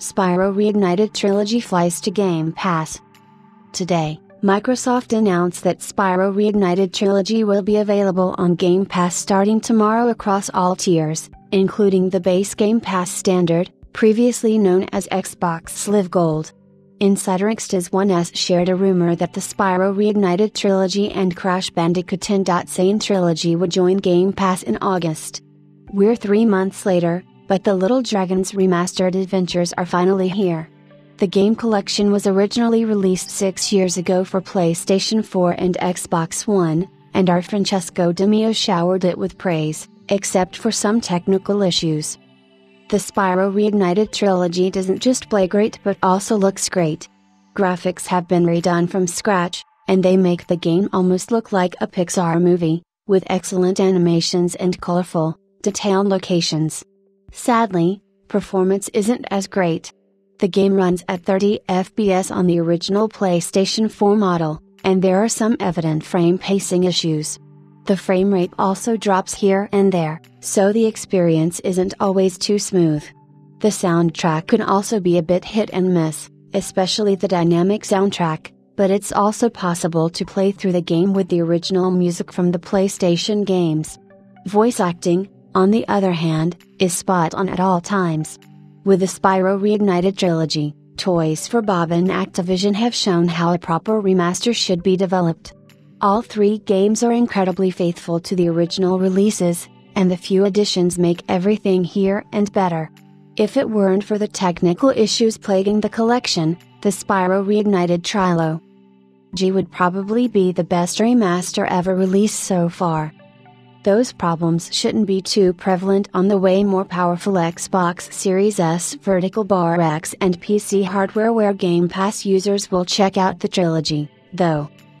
Spyro Reignited Trilogy flies to Game Pass. Today, Microsoft announced that Spyro Reignited Trilogy will be available on Game Pass starting tomorrow across all tiers, including the base Game Pass Standard, previously known as Xbox Live Gold. Insider eXtas1s shared a rumor that the Spyro Reignited Trilogy and Crash Bandicoot N.Sane Trilogy would join Game Pass in August. We're three months later, but the Little Dragons remastered adventures are finally here. The game collection was originally released six years ago for PlayStation 4 and Xbox One, and our Francesco De Meo showered it with praise, except for some technical issues. The Spyro Reignited trilogy doesn't just play great but also looks great. Graphics have been redone from scratch, and they make the game almost look like a Pixar movie, with excellent animations and colorful, detailed locations. Sadly, performance isn't as great. The game runs at 30 FPS on the original PlayStation 4 model, and there are some evident frame pacing issues. The frame rate also drops here and there, so the experience isn't always too smooth. The soundtrack can also be a bit hit and miss, especially the dynamic soundtrack, but it's also possible to play through the game with the original music from the PlayStation games. Voice acting, on the other hand, is spot on at all times. With the Spyro Reignited trilogy, Toys for Bob and Activision have shown how a proper remaster should be developed. All three games are incredibly faithful to the original releases, and the few additions make everything here and better. If it weren't for the technical issues plaguing the collection, the Spyro Reignited Trilo G would probably be the best remaster ever released so far. Those problems shouldn't be too prevalent on the way more powerful Xbox Series S vertical bar X and PC hardware where Game Pass users will check out the trilogy, though.